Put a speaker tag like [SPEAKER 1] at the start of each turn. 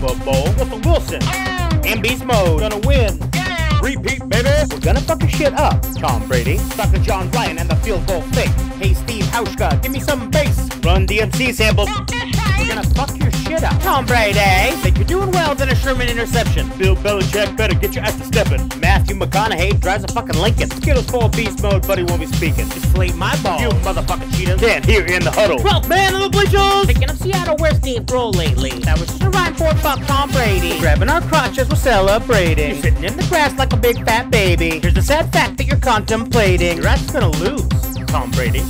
[SPEAKER 1] Bowl. Russell Wilson. In beast mode. Gonna win. Repeat, baby. We're gonna fuck your shit up, Tom Brady. Dr. Jon Ryan and the field goal fake. Hey, Steve Hauschka, give me some bass. Run DMC sample. We're gonna fuck your shit up. Tom Brady. Think you're doing well, then a Sherman interception. Bill Belichick better get your ass to stepping. Matthew McConaughey drives a fucking Lincoln. Skittles full beast mode, buddy won't be speaking. Just play my ball. You motherfucking cheetah. Dan here in the huddle. 12th man in the bleachers. Grohl lately? That was just a rhyme for fuck Tom Brady. Grabbing our crotches, we're celebrating. You're sitting in the grass like a big fat baby. Here's the sad fact that you're contemplating. Your ass is gonna lose, Tom Brady.